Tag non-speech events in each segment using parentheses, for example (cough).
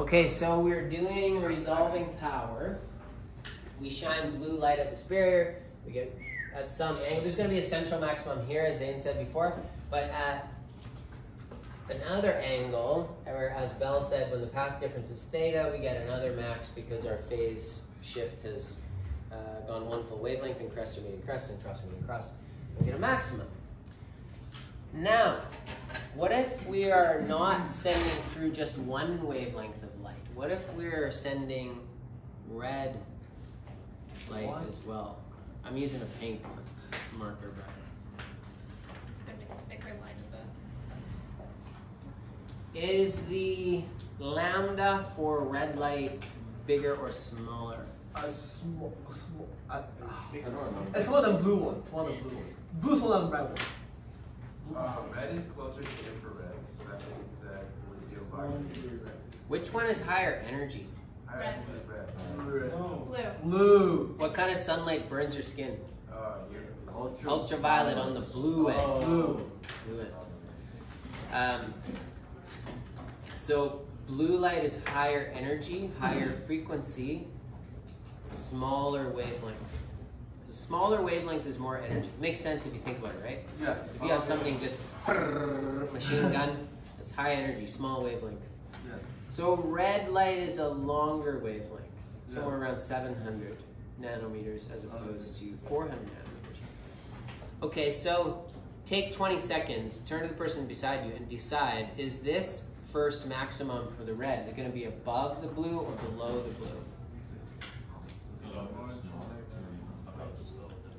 Okay, so we're doing resolving power. We shine blue light at this barrier. We get at some angle. There's going to be a central maximum here, as Zane said before, but at another angle, or as Bell said, when the path difference is theta, we get another max because our phase shift has uh, gone one full wavelength and crest are meeting crest and are meeting cross. We get a maximum. Now, what if we are not sending through just one wavelength? What if we're sending red light What? as well? I'm using a pink marker, but Thicker line of the. is the lambda for red light bigger or smaller? A small, a small. Uh, I don't remember. it's smaller than blue one. Smaller than blue one. Blue smaller than red one. Uh, red is closer to infrared, so that means that it would be a red. Which one is higher energy? Red. red. Blue. Blue. What kind of sunlight burns your skin? Uh, Ultra Ultraviolet on the blue end. Oh. Blue. Blue end. Um, so blue light is higher energy, higher (clears throat) frequency, smaller wavelength. The smaller wavelength is more energy. Makes sense if you think about it, right? Yeah. If you have something just (laughs) machine gun, it's high energy, small wavelength. Yeah. So red light is a longer wavelength, somewhere Yeah. around 700 nanometers as opposed to 400 nanometers. Okay, so take 20 seconds, turn to the person beside you and decide, is this first maximum for the red, is it gonna be above the blue or below the blue?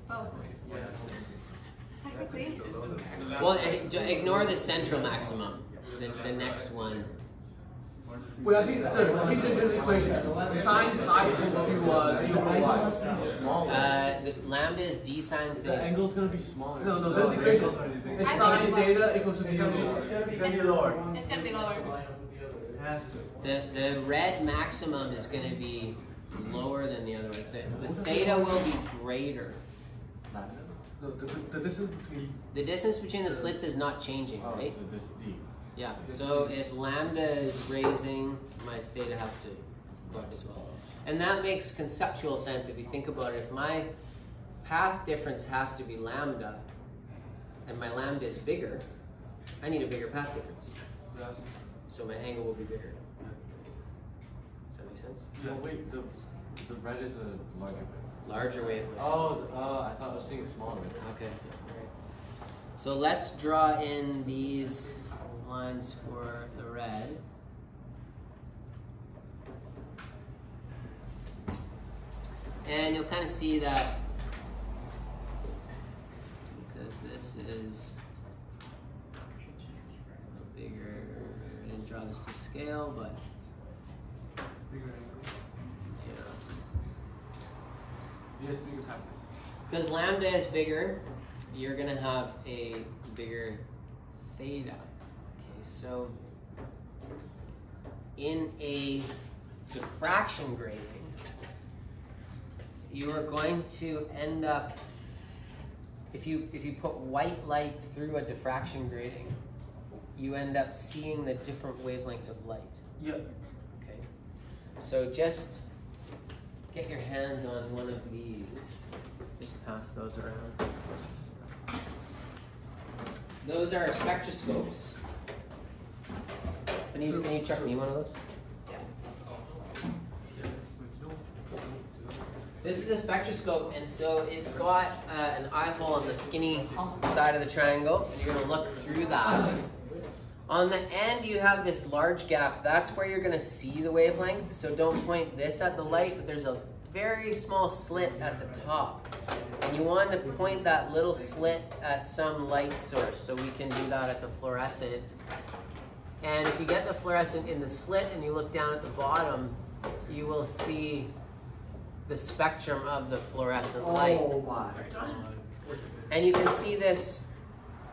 Both. Technically. Well, ignore the central maximum, the, the next one. Wait, I think, sorry, I think this equation. Sine phi equals to uh, d over y. Smaller. Uh, the lambda is d sine theta. the theta. angle's gonna be smaller. No, no, this equation is sine theta equals to d over y. It's gonna be lower. It's gonna be lower. It has to. The, the red maximum is going to be lower than the other one. The, the theta will be greater. No, the, the, the distance between. The distance between the slits is not changing, Oh, right? so this D. Yeah. So if lambda is raising, my theta has to go up as well. And that makes conceptual sense if you think about it. If my path difference has to be lambda, and my lambda is bigger, I need a bigger path difference. Yeah. So my angle will be bigger. Does that make sense? Yeah, wait, the, the red is a larger bit. Larger wavelength. Oh, uh, I thought I was seeing smaller. Okay. Alright. So let's draw in these lines for the red. And you'll kind of see that because this is bigger. I didn't draw this to scale, but Bigger angle. yeah. Yes, bigger pattern. Because lambda is bigger, you're gonna have a bigger theta. So in a diffraction grating, you are going to end up if you if you put white light through a diffraction grating, you end up seeing the different wavelengths of light. Yeah. Okay. So just get your hands on one of these. Just pass those around. Those are spectroscopes. Denise, can you chuck me one of those? This is a spectroscope, and so it's got uh, an eye hole on the skinny side of the triangle, and you're gonna look through that. On the end, you have this large gap. That's where you're gonna see the wavelength, so don't point this at the light, but there's a very small slit at the top. And you want to point that little slit at some light source, so we can do that at the fluorescent. And if you get the fluorescent in the slit and you look down at the bottom, you will see the spectrum of the fluorescent light. Oh my. And you can see this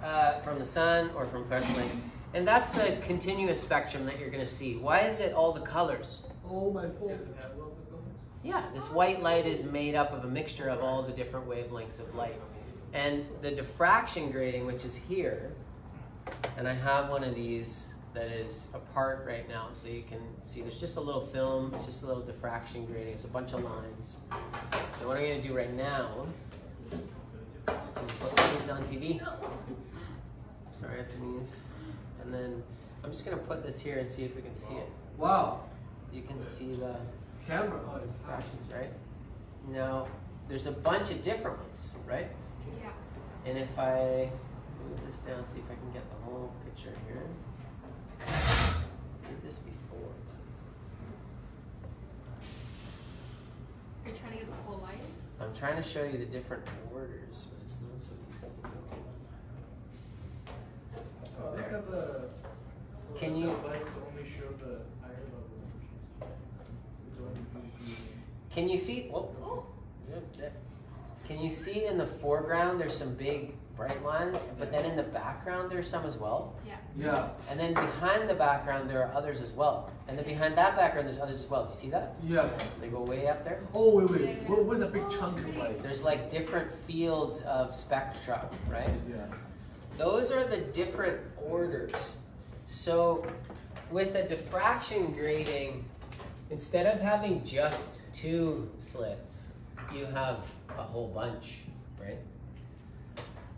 uh, from the sun or from fluorescent light. And that's a continuous spectrum that you're going to see. Why is it all the colors? Oh my god. Yeah, this white light is made up of a mixture of all the different wavelengths of light. And the diffraction grating, which is here, and I have one of these that is apart right now. So you can see there's just a little film, it's just a little diffraction grating, it's a bunch of lines. And what I'm gonna do right now, I'm put these on TV. Sorry, Anthony's. And then I'm just gonna put this here and see if we can see it. Wow. You can see the Camera. oh, fractions, right? Now, there's a bunch of different ones, right? Yeah. And if I move this down, see if I can get the whole picture here. Did this before. You're trying to get the whole light? I'm trying to show you the different orders, but it's not so easy. I think of the. Can you- Lights only show the higher levels, which is. It's only PvP. Can you see? Oh, Oh, yep, yep. Can you see in the foreground there's some big bright lines, but then in the background there's some as well? yeah. Yeah. And then behind the background there are others as well. And then behind that background there's others as well. Do you see that? Yeah. They go way up there. Oh wait wait. What was a big oh, chunk of light? There's like different fields of spectra, right? Yeah. Those are the different orders. So with a diffraction grating, instead of having just two slits, you have a whole bunch, right?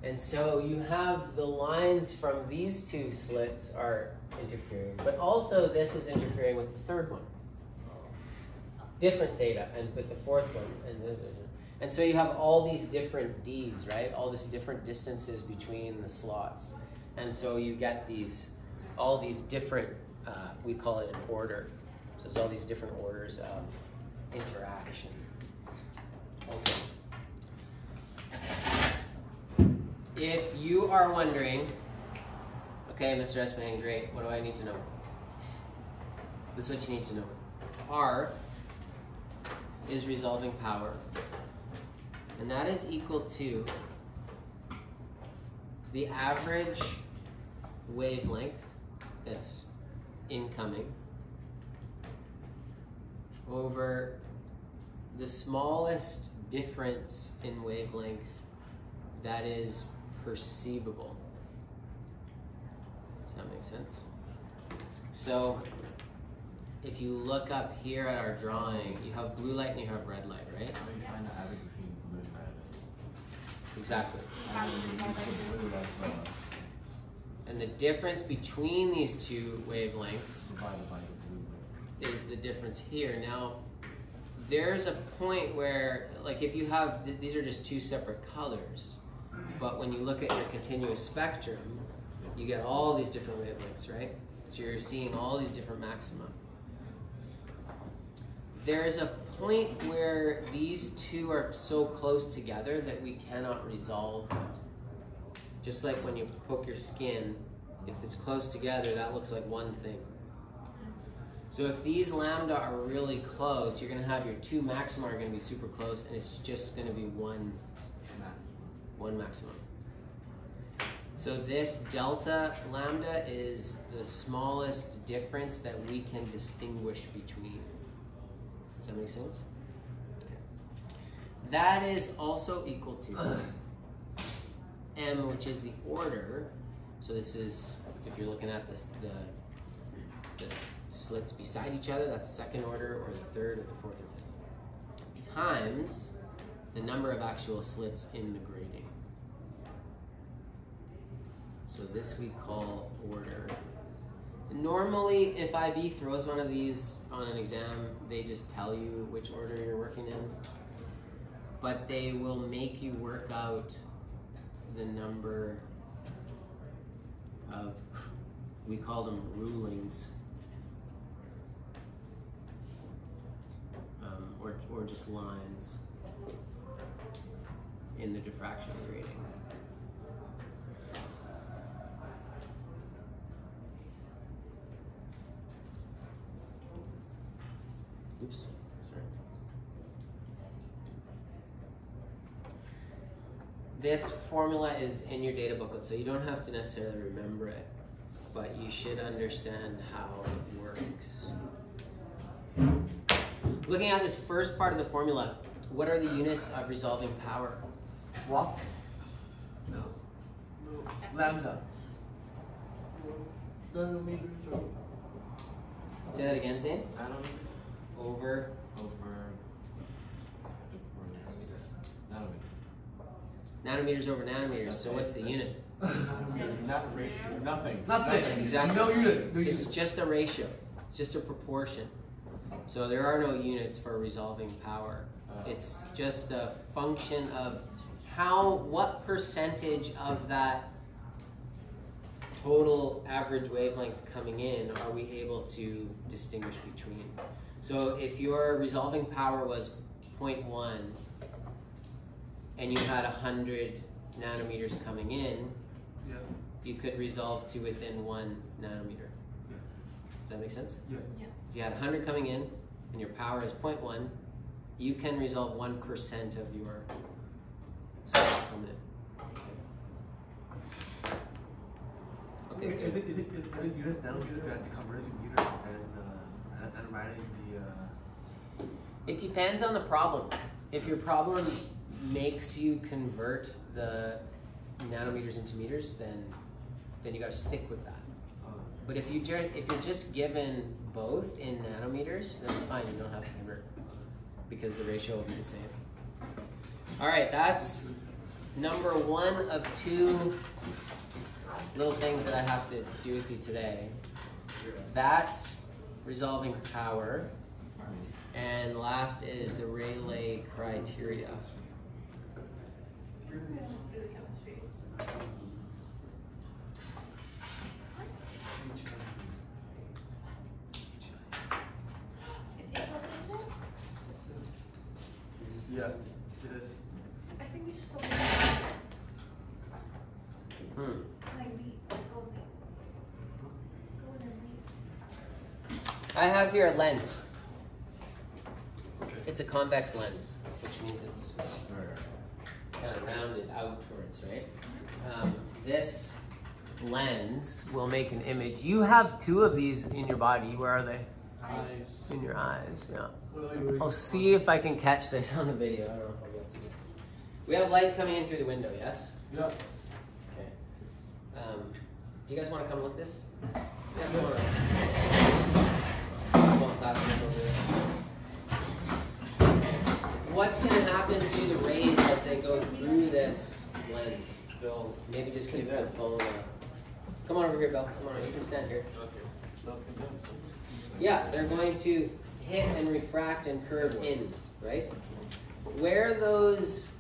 And so you have the lines from these two slits are interfering, but also this is interfering with the third one. Different theta, and with the fourth one, and and so you have all these different D's, right? All these different distances between the slots. And so you get these, all these different, uh, we call it an order. So it's all these different orders of interaction. Okay. If you are wondering, okay, Mr. Espan, great, what do I need to know? This is what you need to know. R is resolving power. And that is equal to the average wavelength that's incoming over the smallest difference in wavelength that is perceivable. Does that make sense? So if you look up here at our drawing, you have blue light and you have red light, right? How do you find the average between blue and red? Exactly. Blue, that's And the difference between these two wavelengths divided by the blue. is the difference here. Now, there's a point where, like, if you have, th- these are just two separate colors, but when you look at your continuous spectrum, you get all these different wavelengths, right? So you're seeing all these different maxima. There's a point where these two are so close together that we cannot resolve it. Just like when you poke your skin, if it's close together, that looks like one thing. So if these lambda are really close, you're gonna have your two maxima are gonna be super close, and it's just gonna be one, one maximum. So this delta lambda is the smallest difference that we can distinguish between. Does that make sense? That is also equal to (coughs) m, which is the order. So this is, if you're looking at this, the, the slits beside each other, that's second order, or the third, or the fourth, or fifth. Times the number of actual slits in the grating. So this we call order. Normally, if IB throws one of these on an exam, they just tell you which order you're working in. But they will make you work out the number of, we call them rulings. Um, or, or just lines in the diffraction grating. Oops, sorry. This formula is in your data booklet, so you don't have to necessarily remember it, but you should understand how it works. Looking at this first part of the formula, what are the units of resolving power? Watts. No. Lambda. nanometers or? Say that again, Zane. Nanometer Over. over four nanometer. Nanometer. Nanometers over nanometers. So what's the unit? Not ratio, nothing. Nothing. Exactly. No unit. No It's unit. just a ratio. It's just a proportion. So there are no units for resolving power. Uh, It's just a function of how, what percentage of that total average wavelength coming in are we able to distinguish between. So if your resolving power was 0.1 and you had 100 nanometers coming in, Yeah. you could resolve to within one nanometer. Does that make sense? Yeah. Yeah. If you had 100 coming in and your power is 0.1, you can resolve 1% of your signal coming in. Okay, Wait, good. Is it, is it, is it units nanometers that the conversion unit and, uh, the, uh, It depends on the problem. If your problem makes you convert the nanometers into meters, then then you got to stick with that. But if you if you're just given both in nanometers, that's fine. You don't have to convert because the ratio will be the same. All right, that's number one of two little things that I have to do with you today. That's resolving power. And last is the Rayleigh criteria. Do the chemistry. Is he close yeah, it is. I think we should still do that. Hmm. Like we go in. Go in and leave. I have here a lens. It's a convex lens, which means it's kind of rounded outwards, right? Um, this lens will make an image. You have two of these in your body. Where are they? Eyes. In your eyes, yeah. What are you I'll see if I can catch this on the video. I don't know if I'll be able to. We have light coming in through the window, yes? Yeah. Okay. Um, do you guys want to come look this? Yeah, come on. Come on, class, come over here. What's going to happen to the rays as they go through this lens? Bill, maybe just give the phone a... Uh, come on over here, Bill. Come on, you can stand here. Okay. Yeah, they're going to hit and refract and curve in, right? Where those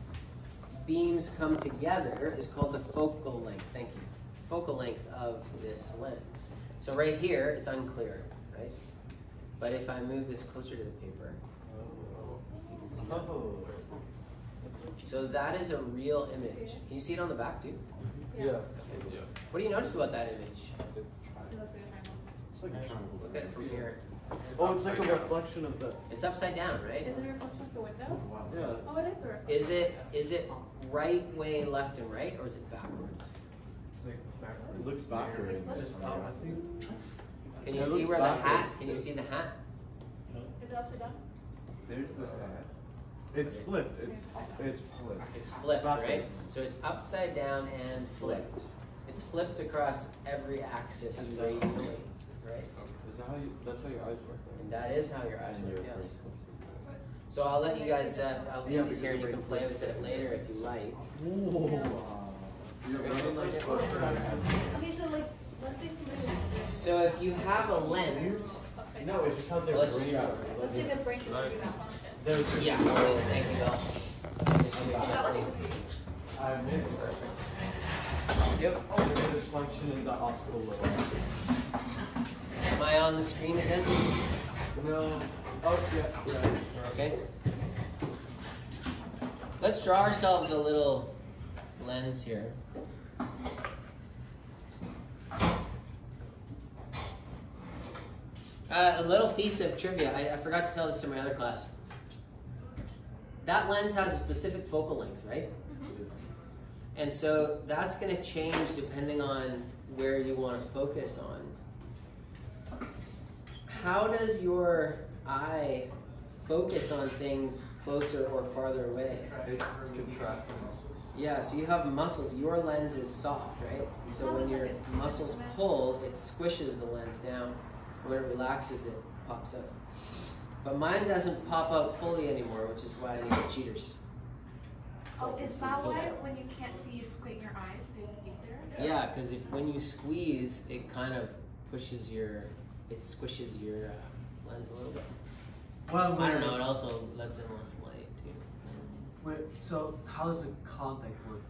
beams come together is called the focal length. Thank you. Focal length of this lens. So right here, it's unclear, right? But if I move this closer to the paper, you can see that. So that is a real image. Can you see it on the back too? Yeah. What do you notice about that image? It looks like a triangle. It's like a triangle. Look at it from here. Oh, it's like a reflection of the. It's upside down, right? Is it a reflection of the window? Yeah. Oh, it is a reflection. Is it is it right way left and right, or is it backwards? It looks backwards. It's- Oh, I think. Can you It see looks where the hat? Can you see the hat? Is it upside down? There's the hat. It's flipped. It's it's flipped. It's flipped, right? So it's upside down and flipped. It's flipped across every axis And that's- radially, right? Is that how you? That's how your eyes work. And that is how your eyes work. Yes. So I'll let you guys. Uh, I'll leave Yeah, these here, and you can play with it later if you like. Wow. Your brain is supposed to have- Okay, so like, let's say somebody. So if you have a lens, No, it's just how their Let's brain works. Let's say the brain doesn't do that function. There's yeah, always thank you, Bill. Just do it That gently. looks easy. I admit. Yep. Oh, there's dysfunction in the optical lobe. Am I on the screen again? No. Oh yeah. Yeah. We're okay? Let's draw ourselves a little lens here. Uh, a little piece of trivia. I, I forgot to tell this to my other class. That lens has a specific focal length, right? And so that's going to change depending on where you want to focus on. How does your eye focus on things closer or farther away. It's contracting. Yeah, so you have muscles. Your lens is soft, right? And so when your muscles pull, it squishes the lens down. When it relaxes, it pops up. But mine doesn't pop out fully anymore, which is why I need cheaters. Oh, is it's that why when you can't see, you squint your eyes so you can see clearer? Yeah, because if when you squeeze, it kind of pushes your, it squishes your uh, lens a little bit. Well, I don't know. It also lets in less light too. Wait, so how does the contact work?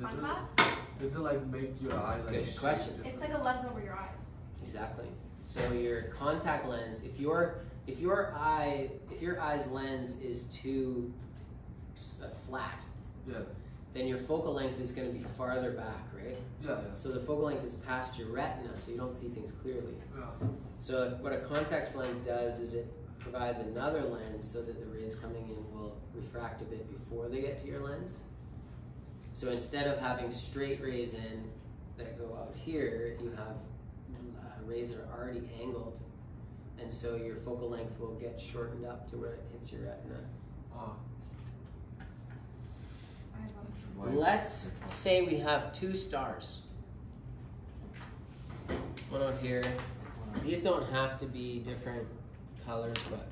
Does Contacts? it, does it like make your eye like? Good question. It's like- like a lens over your eyes. Exactly. So your contact lens, if your if your eye if your eye's lens is too uh, flat, Yeah, then your focal length is going to be farther back, right? yeah, yeah. So the focal length is past your retina, so you don't see things clearly. yeah. So what a contact lens does is it provides another lens so that the rays coming in will refract a bit before they get to your lens. So instead of having straight rays in that go out here, you have rays are already angled, and so your focal length will get shortened up to where it hits your retina. Oh, I have one. Like- Let's say we have two stars. One out here. These don't have to be different colors, but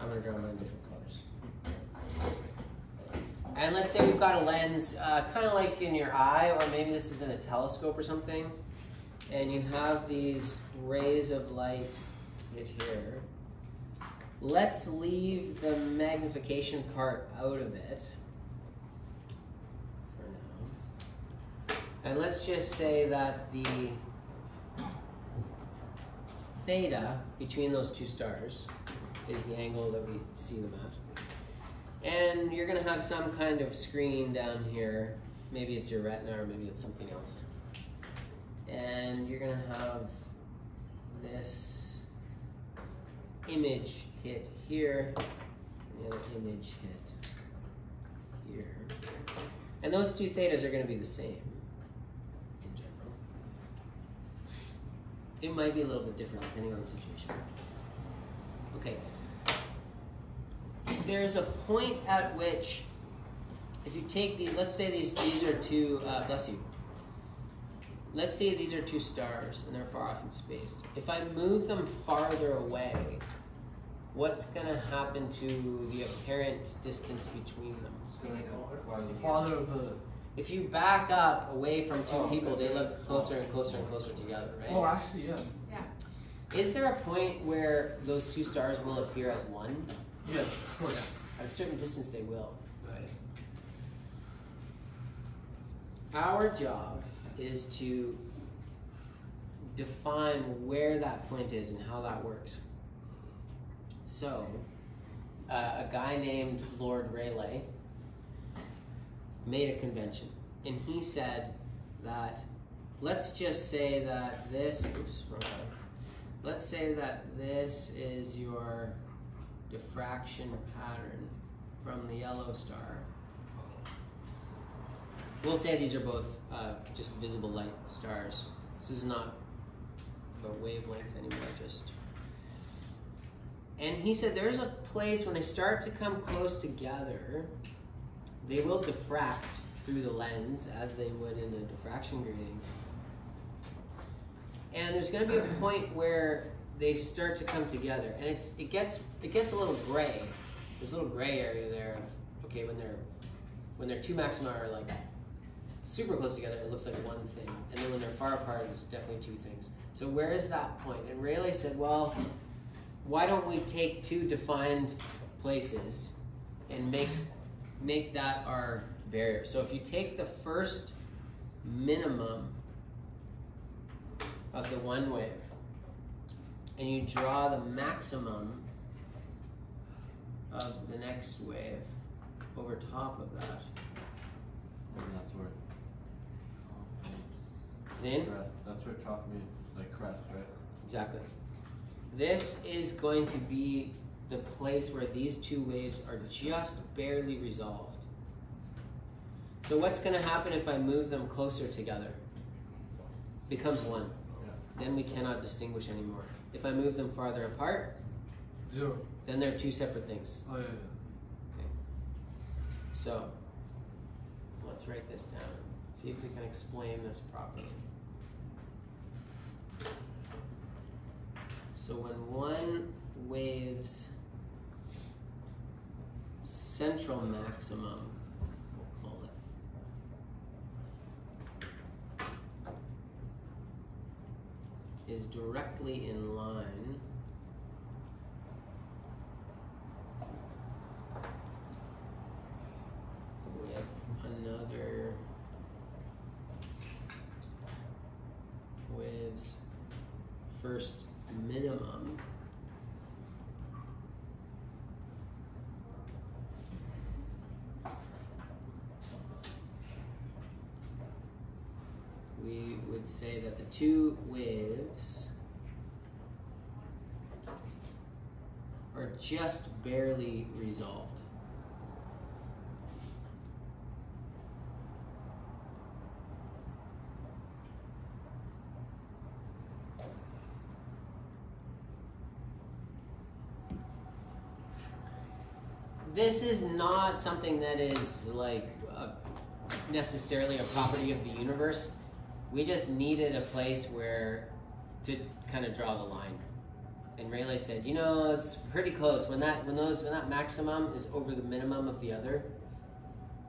I'm gonna draw mine different colors. And let's say we've got a lens, uh, kind of like in your eye, or maybe this is in a telescope or something, and you have these rays of light here. Let's leave the magnification part out of it for now. And let's just say that the theta between those two stars is the angle that we see them at. And you're gonna have some kind of screen down here. Maybe it's your retina or maybe it's something else. And you're gonna have this image hit here, and the other image hit here. And those two thetas are gonna be the same in general. It might be a little bit different depending on the situation. Okay. There's a point at which, if you take the, let's say these these are two, uh, bless you. Let's say these are two stars and they're far off in space. If I move them farther away, what's gonna happen to the apparent distance between them? father of the. If you back up away from two Oh, people, they look closer and closer and closer together, right? Oh, actually, yeah. Is there a point where those two stars will appear as one? Yes, of course. At a certain distance, they will. Right. Our job is to define where that point is and how that works. So, uh, a guy named Lord Rayleigh made a convention, and he said that let's just say that this, oops, wrong. Let's say that this is your diffraction pattern from the yellow star. We'll say these are both uh, just visible light stars. This is not about wavelength anymore, just. And he said there's a place when they start to come close together, they will diffract through the lens as they would in a diffraction grating. And there's going to be a point where they start to come together, and it's it gets it gets a little gray. There's a little gray area there. Of, okay, when they're when their two maxima are like super close together, it looks like one thing, and then when they're far apart, it's definitely two things. So where is that point? And Rayleigh said, well, why don't we take two defined places and make make that our barrier? So if you take the first minimum of the one wave and you draw the maximum of the next wave over top of that. And that's where. Zane? Crest. That's where chalk meets like crest, right? Exactly. This is going to be the place where these two waves are just barely resolved. So what's going to happen if I move them closer together? Becomes one. Yeah. Then we cannot distinguish anymore. If I move them farther apart, Zero. Then they're two separate things. Oh yeah. Okay. So, let's write this down. See if we can explain this properly. So when one wave's central maximum, we'll call it, is directly in line with another wave's first minimum we say that the two waves are just barely resolved. This is not something that is like a, necessarily a property of the universe. We just needed a place where to kind of draw the line. And Rayleigh said, you know, it's pretty close. When that when those when that maximum is over the minimum of the other,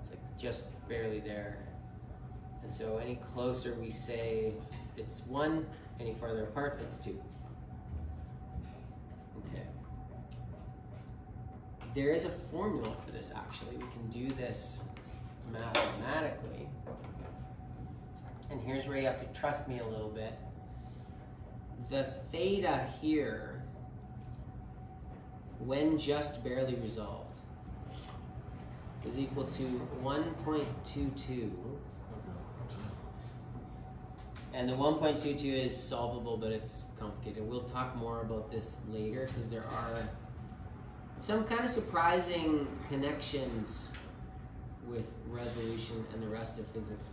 it's like just barely there. And so any closer we say it's one, any farther apart it's two. Okay. There is a formula for this actually. We can do this mathematically. And here's where you have to trust me a little bit. The theta here, when just barely resolved, is equal to 1.22. And the 1.22 is solvable, but it's complicated. We'll talk more about this later because there are some kind of surprising connections with resolution and the rest of physics.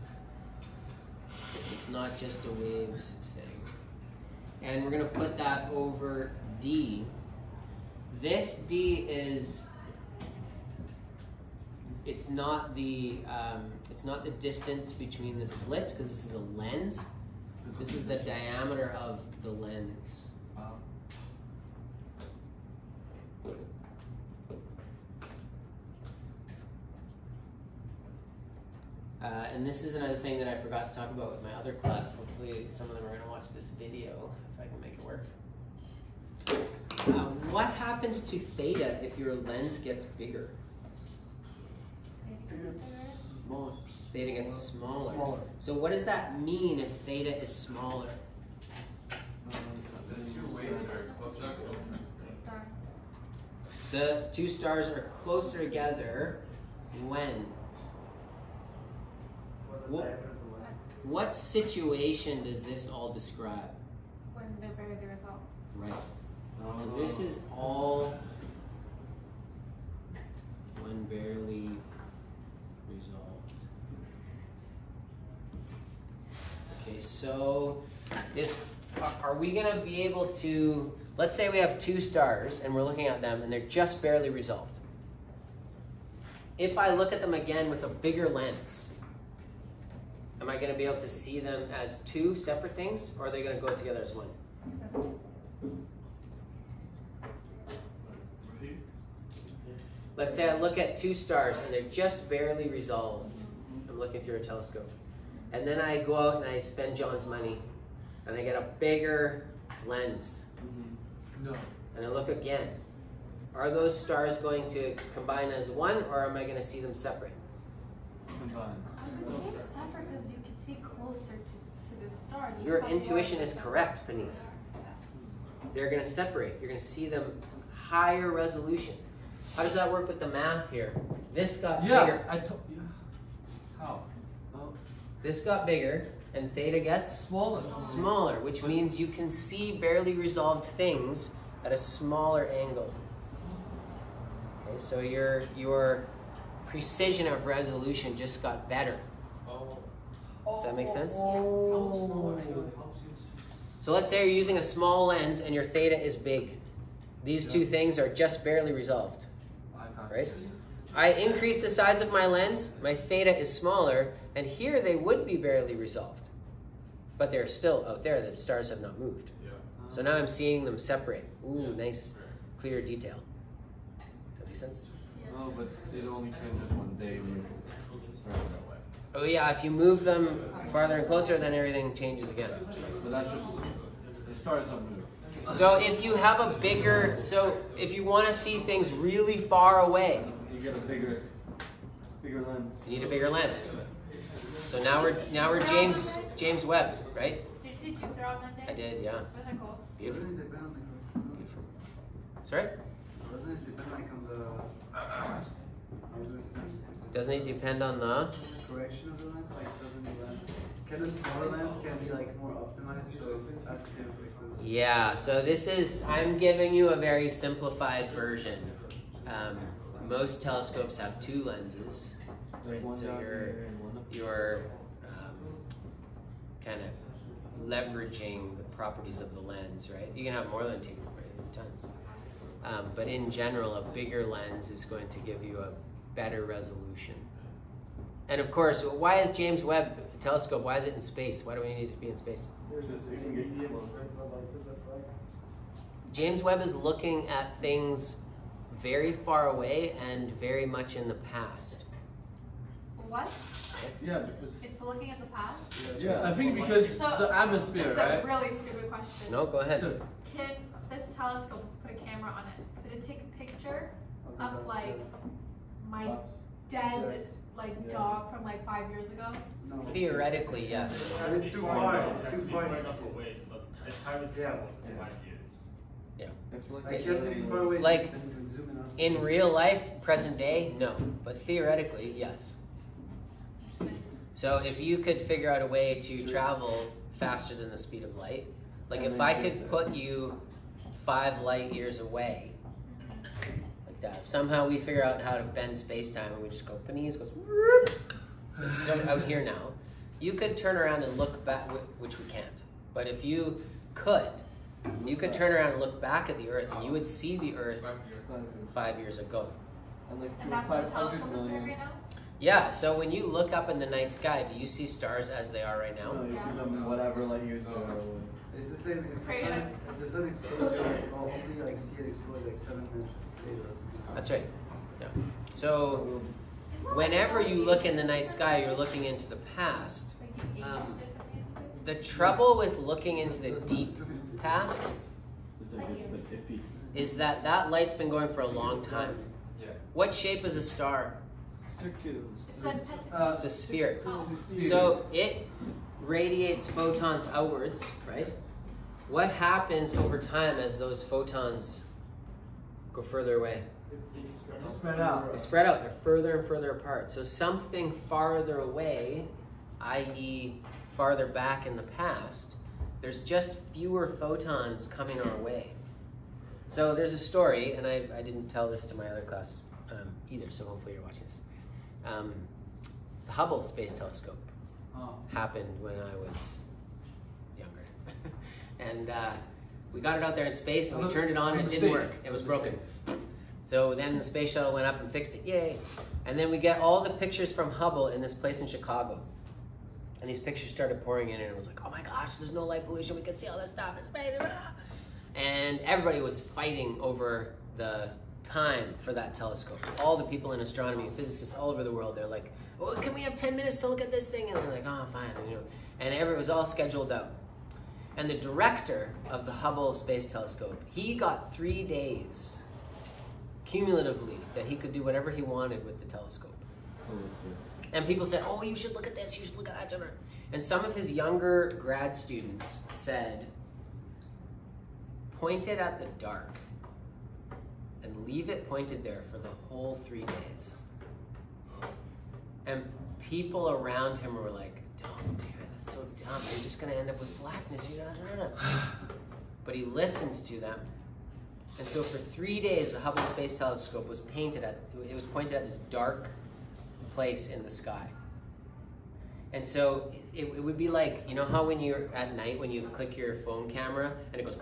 It's not just a waves thing. And we're gonna put that over D. This D is, it's not the, um, it's not the distance between the slits because this is a lens. This is the diameter of the lens. Uh, and this is another thing that I forgot to talk about with my other class. Hopefully, some of them are going to watch this video if I can make it work. Uh, what happens to theta if your lens gets bigger? Smaller. Theta gets smaller. Smaller. So, what does that mean if theta is smaller? The two waves are closer. Darn. The two stars are closer together when? What, what situation does this all describe? When they're barely resolved. Right. Uh, so this is all when barely resolved. Okay, so if are- are we gonna be able to let's say we have two stars and we're looking at them and they're just barely resolved. If I look at them again with a bigger lens, am I gonna be able to see them as two separate things or are they gonna go together as one? Let's say I look at two stars and they're just barely resolved. I'm looking through a telescope. And then I go out and I spend John's money and I get a bigger lens No. and I look again. Are those stars going to combine as one or am I going to see them separate? Combined. I would say it's separate because you can see closer to, to the stars. You Your intuition is correct, Denise. They're going to separate. You're going to see them higher resolution. How does that work with the math here? This got Yeah, bigger. I told. Yeah. How? This got bigger and theta gets Smaller. smaller, which means you can see barely resolved things at a smaller angle. Okay, so your your precision of resolution just got better. Oh. Does that make sense? So let's say you're using a small lens and your theta is big. These two things are just barely resolved. Right? I increase the size of my lens, my theta is smaller, and here they would be barely resolved. But they're still out there, the stars have not moved. So now I'm seeing them separate. Ooh, nice, clear detail. Does that make sense? Oh, but it only changes one day Oh yeah, if you move them farther and closer, then everything changes again. So that's just, the stars don't move. So if you have a bigger, so if you want to see things really far away, You get a bigger, bigger lens. you need a bigger lens. So now we're now we're James James Webb, right? Did you see Jupiter on Monday? I did, yeah. Wasn't that cool? Beautiful. Doesn't it depend on the, Beautiful. Sorry? doesn't it depend on the, I was gonna say, Doesn't it depend on the? correction of the lens, like doesn't the lens, can the smaller lens can be like more optimized so it's at the same effect as- Yeah. So this is I'm giving you a very simplified version. Um, most telescopes have two lenses, right? So down you're here and one up. you're um, kind of leveraging the properties of the lens, right? You can have more than two, right? Tons. Um, but in general, a bigger lens is going to give you a better resolution. And of course, why is James Webb Telescope? Why is it in space? Why do we need it to be in space? James Webb is looking at things very far away and very much in the past. What? Yeah, because. It's looking at the past? Yeah. I think because So, the atmosphere, This is right? a really stupid question. No, go ahead. So, Can this telescope put a camera on it? Could it take a picture of the of like my Yes. dead Yes. like Yeah. dog from like five years ago? No. Theoretically, yes. It's too far, it's too far. away, so the time it Yeah. travels is Yeah. five years. I feel Like the you have to be far away. Like, distance, you zoom in on. In real life, present day, no. But theoretically, yes. So if you could figure out a way to travel faster than the speed of light, like And if then I get could there. put you five light years away, like that. If Somehow we figure out how to bend space time and we just go, Panese goes, whoop, jump out here now. You could turn around and look back, which we can't. But if you could, you could turn around and look back at the Earth and you would see the Earth five years ago. And like And that's what the telescope is doing right now? Yeah, so when you look up in the night sky, do you see stars as they are right now? No, you see them whatever light years they are away. It's the same, if the Right. sun, if the sun explodes, I'll oh, hopefully like see it explode like seven minutes later or something. That's right. Yeah. So whenever you look in the night sky, you're looking into the past. Um? The trouble with looking into the deep past is that that light's been going for a long time. What shape is a star? It's a sphere. So it radiates photons outwards, right? What happens over time as those photons go further away? Spread out. They spread out, they're further and further apart. So something farther away, i.e., farther back in the past, there's just fewer photons coming our way. So there's a story, and I, I didn't tell this to my other class um, either, so hopefully you're watching this. Um, the Hubble Space Telescope Oh. happened when I was younger. (laughs) and uh, we got it out there in space and we turned it on and it didn't work. It was broken. So then the space shuttle went up and fixed it. Yay. And then we get all the pictures from Hubble in this place in Chicago. And these pictures started pouring in and it was like, oh my gosh, there's no light pollution. We can see all this stuff. It's amazing. Ah. And everybody was fighting over the time for that telescope. All the people in astronomy, physicists all over the world, they're like, well, can we have 10 minutes to look at this thing? And they're like, oh, fine. And, you know, and it was all scheduled out. And the director of the Hubble Space Telescope, he got three days cumulatively that he could do whatever he wanted with the telescope. And people said, oh, you should look at this, you should look at that. And some of his younger grad students said, point it at the dark and leave it pointed there for the whole three days. And people around him were like, don't do it, that's so dumb. You're just going to end up with blackness. Not, not. (sighs) But he listened to them. And so for three days, the Hubble Space Telescope was painted at, it was pointed at this dark place in the sky. And so it, it would be like, you know how when you're at night, when you click your phone camera and it goes,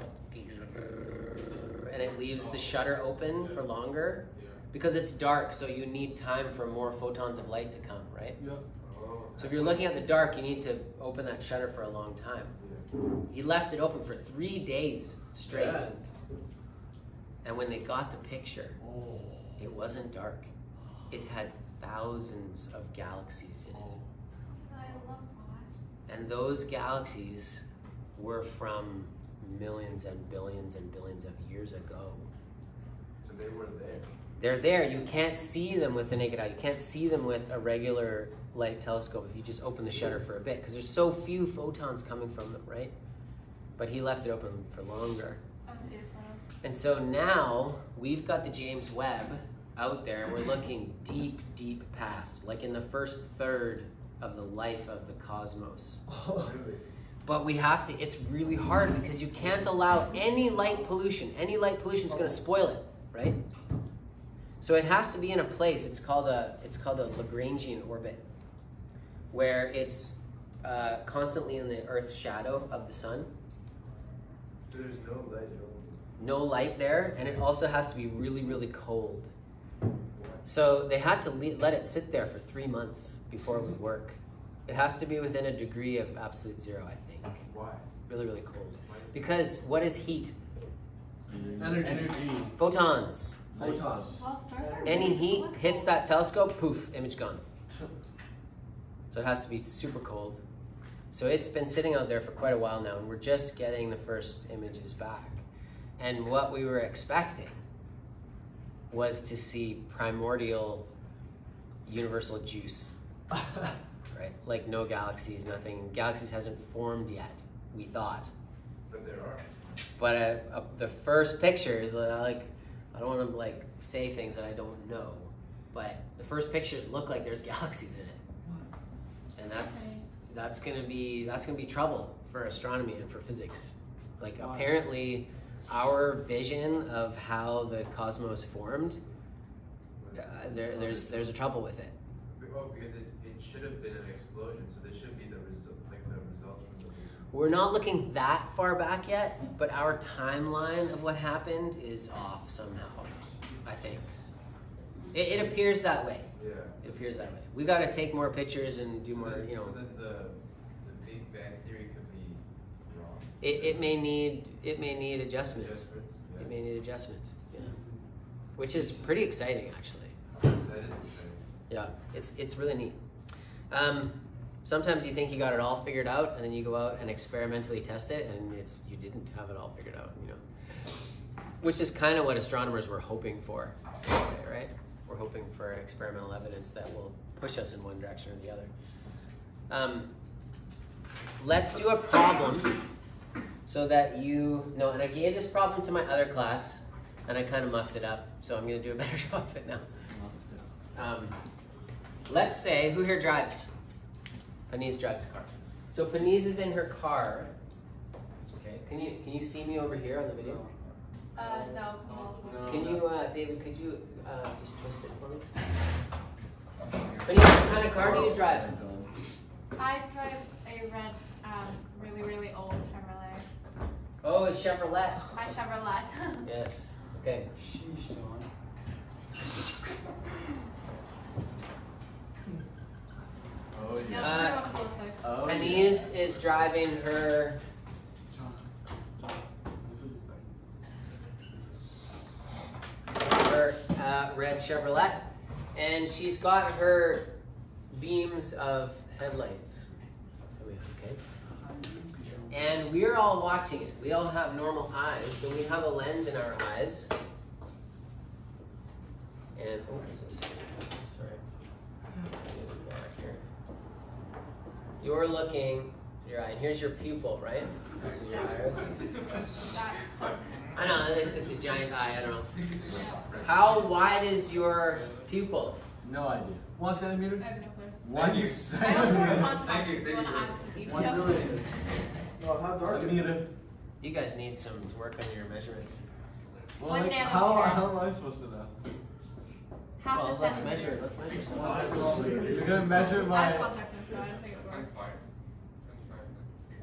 and it leaves the shutter open for longer because it's dark, so you need time for more photons of light to come, right? Yeah. So if you're looking at the dark, you need to open that shutter for a long time. He left it open for three days straight. Yeah. And when they got the picture, Oh. it wasn't dark. It had thousands of galaxies in it. Oh. I love that. And those galaxies were from millions and billions and billions of years ago. So they were there. They're there. You can't see them with the naked eye. You can't see them with a regular light telescope if you just open the shutter for a bit because there's so few photons coming from them, right? But he left it open for longer. Oh, I'm serious now. And so now we've got the James Webb out there. We're looking deep, deep past, like in the first third of the life of the cosmos. Really? But we have to, it's really hard because you can't allow any light pollution. Any light pollution is going to spoil it, right? So it has to be in a place, it's called a, it's called a Lagrangian orbit, where it's uh, constantly in the Earth's shadow of the sun. So there's no light. No light there, and it also has to be really, really cold. So they had to le- let it sit there for three months before it would mm-hmm. work. It has to be within a degree of absolute zero, I think. Why? Really, really cold. Because what is heat? Energy. Energy. Photons. Photons. Well, stars are Any heat hits that telescope, poof, image gone. So it has to be super cold. So it's been sitting out there for quite a while now, and we're just getting the first images back. And what we were expecting was to see primordial universal juice, (laughs) right? Like no galaxies, nothing. Galaxies hasn't formed yet, we thought. But there are. But uh, uh, the first pictures, uh, like, I don't want to like say things that I don't know, but the first pictures look like there's (laughs) galaxies in it, and that's Okay. that's gonna be that's gonna be trouble for astronomy and for physics. Like Wow. apparently, our vision of how the cosmos formed, uh, there, there's there's a trouble with it. Oh, because it, it should have been an explosion, so there should be the result, like the results from the. We're not looking that far back yet, but our timeline of what happened is off somehow. I think it, it appears that way. Yeah. It appears that way. We got to take more pictures and do So more. then- You know, So then the, the Big Bang Theory could be wrong. it, it may need it may need adjustment. Adjustments, It may need adjustment. Yeah, which is pretty exciting actually. That is exciting. Yeah, it's it's really neat. Um, sometimes you think you got it all figured out, and then you go out and experimentally test it, and it's you didn't have it all figured out. You know, which is kind of what astronomers were hoping for, right? We're hoping for experimental evidence that will push us in one direction or the other. Um, let's do a problem so that you know. And I gave this problem to my other class, and I kind of muffed it up. So I'm going to do a (laughs) better job of it now. Um, let's say, who here drives? Denise drives a car. So Denise is in her car. Okay, can you can you see me over here on the video? Uh, no, come. Can you, uh, David? Could you uh, just twist it for me? Denise, what kind of car do you drive? I drive a red, um, really, really old Chevrolet. Oh, it's Chevrolet. My Chevrolet. (laughs) Yes. Okay. Sheesh, John. Oh yeah, yeah. Uh, put it up. Oh, Denise is driving her. John. John. Let me put this back. her uh, red Chevrolet, and she's got her beams of headlights. Coming, Okay. And we're all watching it. We all have normal eyes, so we have a lens in our eyes. And oh, this is sorry. You're looking at your eye, and here's your pupil, right? This is your iris. (laughs) I know, it's like the giant eye. I don't know. How wide is your pupil? No idea. One centimeter. I have no clue. One I also centimeter. want Thank you, thank you. One millimeter. No, how dark is it? You guys need some work on your measurements. Well, like, how, how am I supposed to know? Half Well, a let's measure. Let's measure some. You're gonna measure I my. contact so I don't think it would work. Twenty-five.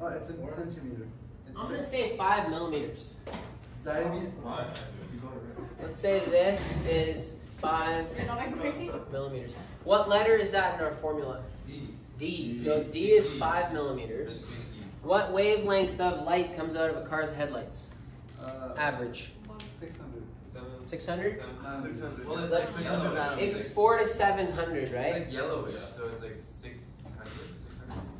Twenty-five. Oh, it's a centimeter. It's I'm gonna say five millimeters. Diameter. Five. let's say this is five You're not agreeing? millimeters. What letter is that in our formula? D. D. So D is five millimeters. What wavelength of light comes out of a car's headlights? Uh, Average. six hundred. Seven. 600? Um, Six hundred. Well, it's Let's- like yellow. It's four to 700, It's right? like yellowish, so it's like six hundred.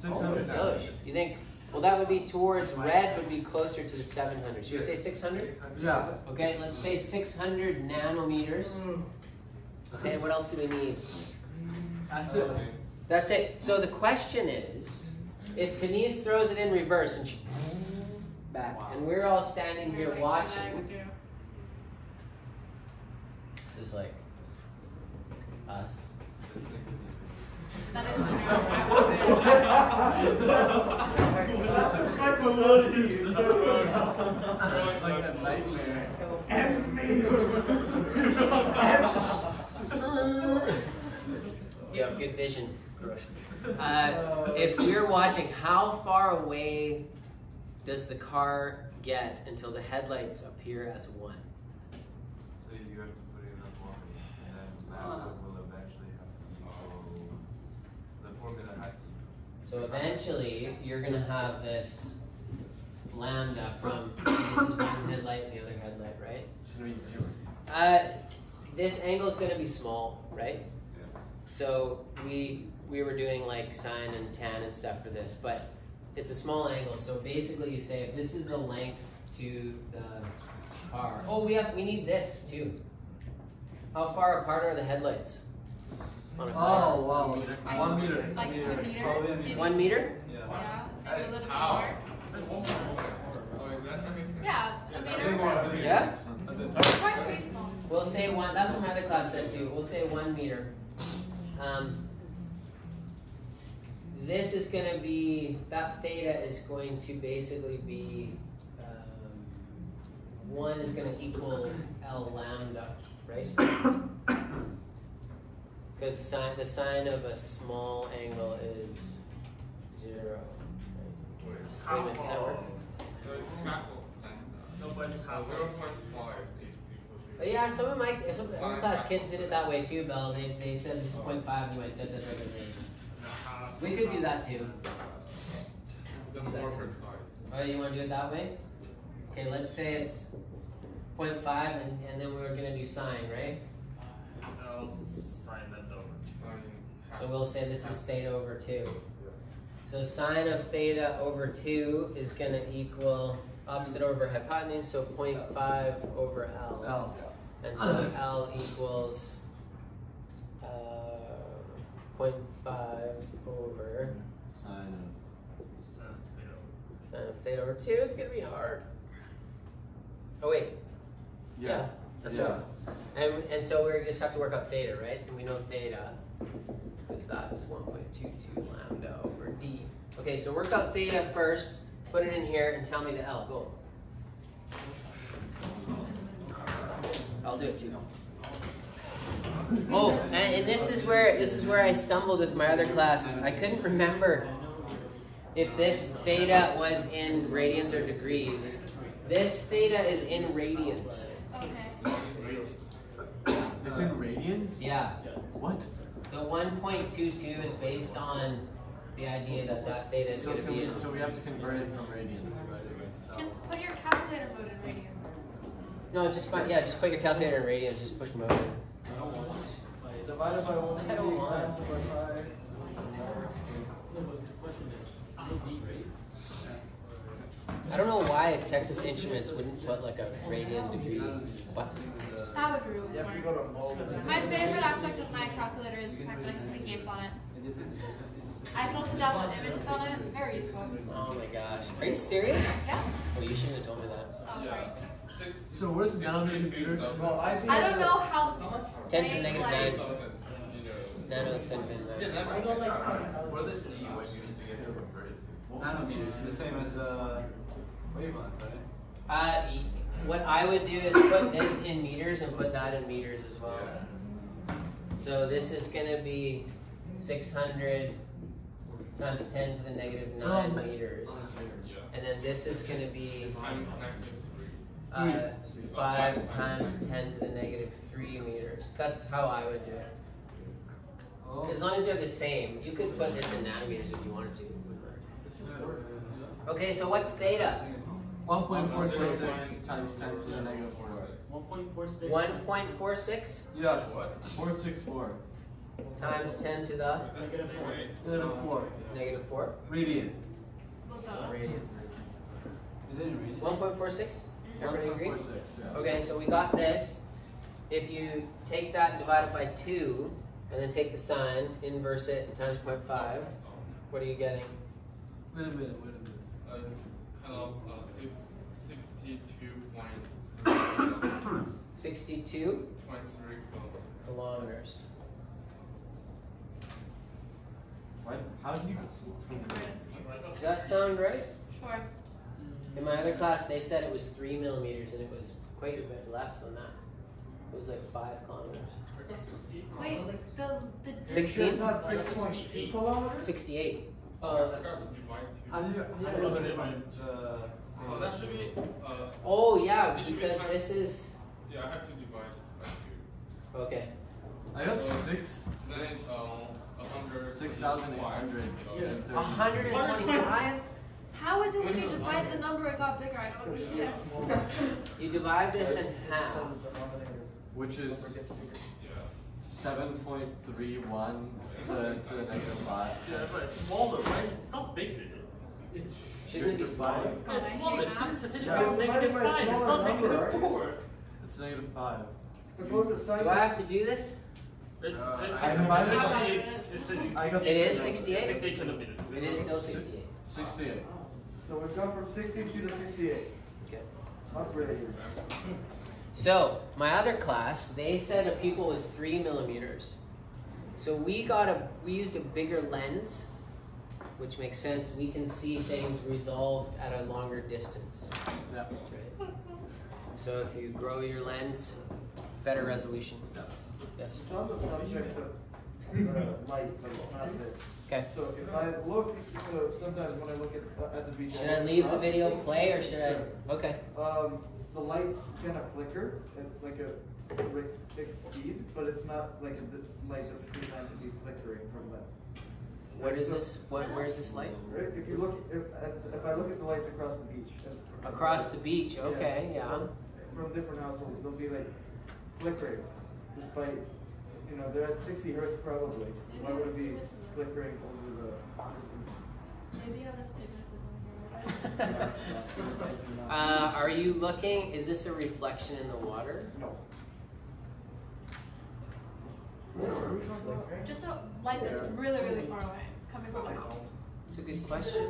Six Oh, hundred. yellowish. You think, well, that would be towards red, would be closer to the 700. Should we say 600? Yeah. Okay, let's say 600 nanometers. Okay, what else do we need? That's it. That's it. So the question is, if Denise throws it in reverse and she mm-hmm. back, and we're all standing here watching, this is like us. It's like a nightmare. You have good vision. Uh, if we're watching, how far away does the car get until the headlights appear as one? So you have to put it in a formula, and then that Ah. will eventually have to equal, the formula has to. So eventually, you're gonna have this lambda from (coughs) this is one headlight and the other headlight, right? It's gonna be zero. Uh, this angle is gonna be small, right? Yeah. So we we were doing like sine and tan and stuff for this, but it's a small angle. So basically, you say if this is the length to the car. Oh, we have we need this too. How far apart are the headlights? On a car? Oh wow. One meter. Like a meter? Probably a maybe? One meter? Yeah, That maybe a little how? more. Oh, that that makes sense. Yeah, a that meter. makes more- Yeah. Car's. We'll say one. That's what my other class said too. We'll say one meter. Um, this is going to be that theta is going to basically be um, one is going to equal L lambda, right? Because sine the sine of a small angle is zero. Right? Wait, Wait a minute, does that work? So it's half of No, but lambda. half. Zero point five is equal to. But yeah, some of my some of my class kids did it that way too, Bell. They, they said this is 0.5 and you went da da da da da. We could do that too. That's more precise. Oh, you want to do it that way? Okay, let's say it's 0.5 and, and then we're going to do sine, right? I'll sign that over. Sine So we'll say this is theta over 2. So sine of theta over 2 is going to equal opposite over hypotenuse, so 0.5 over L. L. And so L equals 0.5 over Sine sine of theta over 2. It's going to be hard. Oh, wait. Yeah, that's Yeah. right. And, and so we just have to work out theta, right? And we know theta, because that's 1.22 lambda over d. Okay, so work out theta first, put it in here, and tell me the L. Go. I'll do it too. Oh, and, and this is where this is where I stumbled with my other class. I couldn't remember if this theta was in radians or degrees. This theta is in radians. Okay. It's in radians? Yeah. What? The 1.22 is based on the idea that that theta is So, going to be we, in. so we have to convert it from radians. Just put your calculator mode in radians. No, just find, yeah, just put your calculator in radians. Just push mode. Divided by one. I don't want. times by five. I don't know why Texas Instruments wouldn't put like a radian degree button. That would be really You have to smart. go to mobile. My favorite aspect of my calculator is the fact that I can play games on it. I can also download images on it. Very useful. Oh my gosh. Are you serious? Yeah. Oh, you shouldn't have told me that. Oh, sorry. So where's the nanometer meters? Well, I. I don't know how. 10 to the big, negative like- 9. Nano is 10 to the Yeah, 9. that makes sense. For the D, what you need to get to convert it to. Nanometers, the same as uh, wavelength, right? Uh, what I would do is put this in meters and put that in meters as well. So this is going to be 600 times 10 to the negative 9 Um, meters. Yeah. And then this is going to be Times negative three. Uh, five times ten to the negative three meters. That's how I would do it. As long as they're the same, you could put this in nanometers if you wanted to. it wouldn't matter. Okay, so what's theta? One point four six. times ten to the negative four. One point four six. One point four six Yes. Four six four. times ten to the Negative four. Negative four. negative four Radian. Radians. Is it in One point four six. Everybody agree? Six, yeah. Okay, so we got this. If you take that and divide it by two, and then take the sine, inverse it and times 0.5, what are you getting? Wait a minute, wait a minute. Uh, kind of uh, six, 62.3 62 point three kilometers. kilometers. What? How do you? Get that? Does that sound right? Sure. In my other class, they said it was three millimeters, and it was quite a bit less than that. It was like five kilometers. Wait, the the 16? not six point two kilometers? 68. Oh, Oh, I that's forgot to divide do you, I don't know if Oh, that should be, uh, Oh, yeah, It be because this is. yeah, I have to divide by two. Okay. I got six. Then it's, um, a hundred. Six thousand eight hundred. Yeah. (laughs) 125? How is it when you divide the number it got bigger? I don't understand. You divide this in half. Which is seven point three one to, to the negative five. Yeah, but it's smaller, right? It's not bigger. big. Shouldn't it be smaller? It's smaller, it's math. still Yeah, negative divided five, it's smaller not number, negative right? four. It's negative five. Opposed. Do I have to do this? It's, Uh, it's, I divided it's by- 68, it's a- I It is 68? 68 kilometers. It is still 68. Sixty-eight. So we've gone from sixty-two to sixty-eight. Okay. Upgrading. So, my other class, they said a pupil was three millimeters. So we got a, we used a bigger lens, which makes sense. We can see things resolved at a longer distance. Yeah. Right? So if you grow your lens, better resolution. Yes. It's on the subject of uh, light, but it's not this. Okay. So if I look, so sometimes when I look at, at the beach. Should I leave the video play or should I? Okay. Um, the lights kind of flicker at like a fixed speed, but it's not like d- light that's designed to be flickering from that. What is this? What? Where is this light? Right? If you look, if, if I look at the lights across the beach. Across the beach. Okay. Yeah. From, from different households, they'll be like flickering, despite, you know, they're at sixty hertz probably. Why would it be flickering over the distance? Maybe you have a. (laughs) Uh, are you looking? Is this a reflection in the water? No. What are we talking about? Just a light that's really, really far away, coming from a house. It's a good question.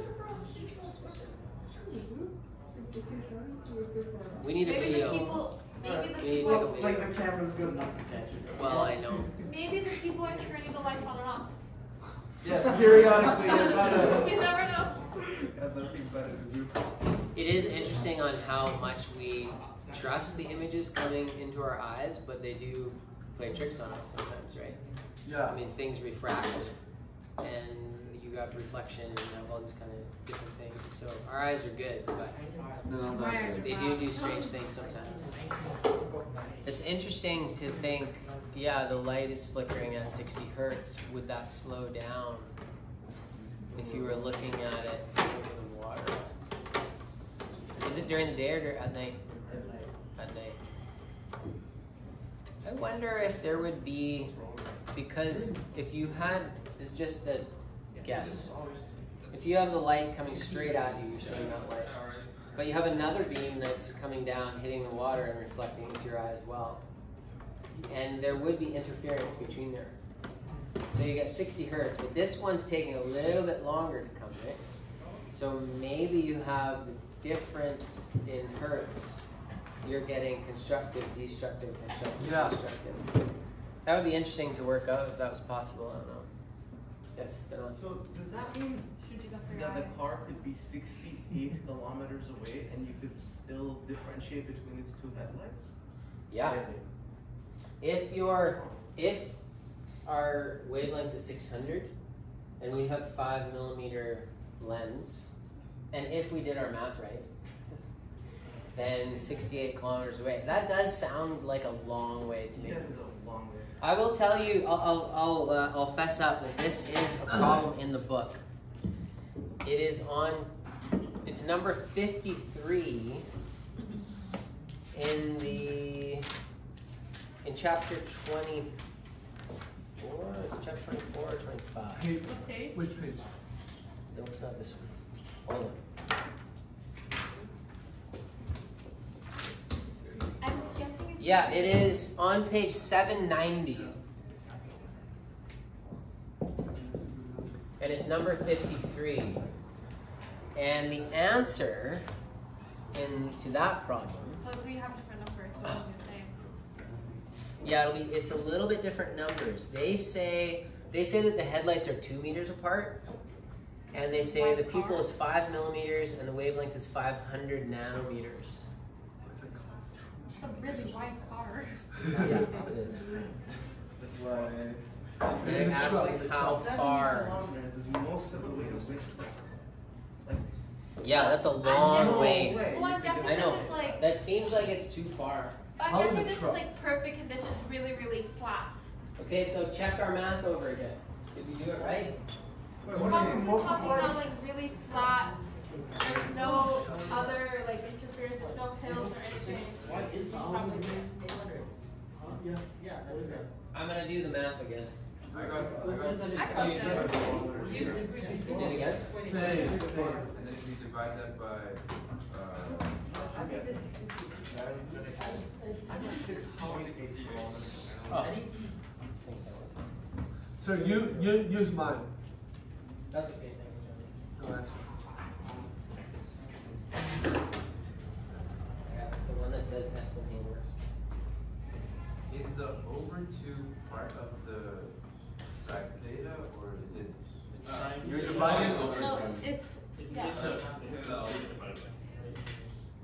We need a Maybe the video. people, maybe the We need to take a people, Well, like the camera's good enough to catch it. Well, I know. maybe the people are turning the lights on and off. Yes, periodically, you gotta. (laughs) You never know. Better to do. It is interesting on how much we trust the images coming into our eyes, but they do play tricks on us sometimes, right? Yeah. I mean, things refract, and you got reflection and you have all these kind of different things. So our eyes are good, but No, not that they do do strange things sometimes. It's interesting to think, yeah, the light is flickering at 60 hertz. Would that slow down if you were looking at it over the water? Is it during the day or at night? At night. I wonder if there would be, because if you had, it's just a guess. If you have the light coming straight at you, you're seeing that light. But you have another beam that's coming down, hitting the water and reflecting into your eye as well. And there would be interference between there. So you get 60 hertz, but this one's taking a little bit longer to come, right? So maybe you have the difference in hertz. You're getting constructive, destructive, constructive, Yeah. destructive. That would be interesting to work out if that was possible. I don't know. Yes, Benoit? So does that mean Should you go for your that the car could be 68 kilometers away and you could still differentiate between its two headlights? Yeah. If your if our wavelength is 600 and we have five millimeter lens, and if we did our math right, (laughs) then 68 kilometers away. That does sound like a long way to me. Yeah, it's a long way. I will tell you, I'll, I'll, I'll, uh, I'll fess up that this is a problem in the book. It is on, it's number 53 in the, in chapter 24, is it chapter 24 or 25? Okay. which page? No, it's not this one. Hold on. I'm guessing it's. Yeah, it is on page 790. And it's number 53. And the answer in to that problem, But we have different numbers, so same. yeah, it'll be, it's a little bit different numbers. They say they say that the headlights are two meters apart, and they say the pupil is five millimeters and the wavelength is 500 nanometers. It's a really wide car. Yeah, it (laughs) is. And it Maybe asks trust like the how far. is most of the way to Yeah, that's a long guessing- way. Well, I'm guessing I know. this is like, That seems like it's too far. I'm How is guessing it this is like perfect conditions, really, really flat. Okay, so check our math over again. Did we do it right? Wait, We're what do you talking about like really flat, there's no other like interference, no hills or anything. It's probably good. I'm gonna do the math again. I got, I got. I thought so. You did it again? Same, same. And then if you divide that by, uh, Oh. So you, you, use mine. That's okay, thanks, Go ahead. Johnny. I got the one that says Esplanade works. is the over two part of the side theta, or is it? You're dividing over No, it's, yeah.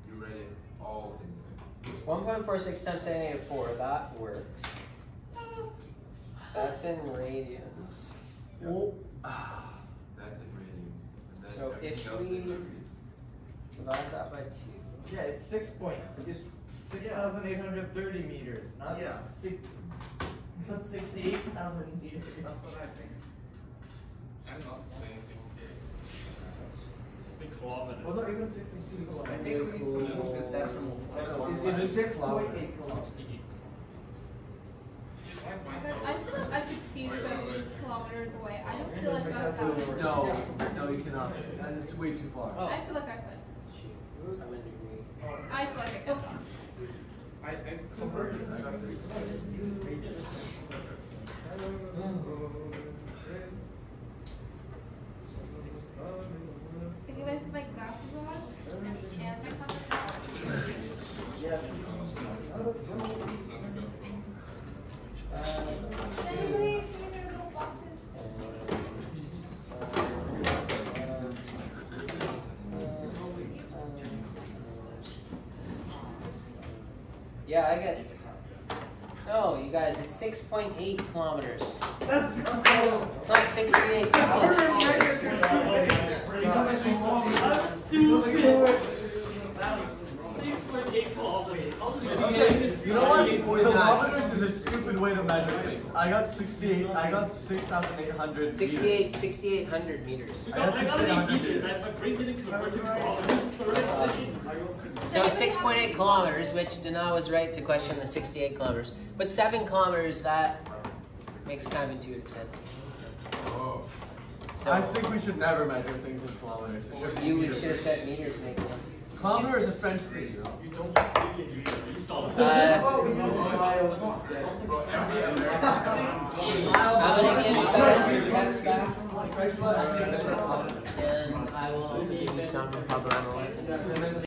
You read it all in. 1.46 times 10 negative 4, that works. That's in radians. Oh. That's in radians. So if we- Divide that by 2. Yeah, it's six point, it's six thousand eight hundred thirty meters, not Yeah. six, not sixty-eight thousand meters. That's what I think. I'm not saying sixty-eight. Just a kilometer. Well, not even sixty-two I kilometers. think we need to use the decimal. It's- It's six point eight kilometers. I feel like I could see some these kilometers away. I don't feel like that's that much. No, no, you cannot. That is way too far. Oh. I feel like I could. Shoot. I'm in degree. I feel like I could. I, I converted. I got three. If I put my glasses on and, and my contacts. Yes. Does anybody see their little boxes? Yeah, I get. No, you guys, it's 6.8 kilometers. Let's go. It's not 68,000 meters. I'm stupid. Six point eight kilometers. Okay, you know what? Kilometers is a stupid way to measure things. I got 68, I got 6,800 68, 6,800 meters. I got, I got eight meters. I, my brain didn't convert to kilometers. The rest is- So 6.8 kilometers, which Dana was right to question the 68 kilometers. But 7 kilometers, that makes kind of intuitive sense. Oh. So I think we should never measure things in kilometers. It should be you meters. should have said meters, maybe. Kilometer is a French thing, you know? You don't see it, you saw it. Uh, we use miles instead. I'm give you guys your tests back, and I will also give you some Pablo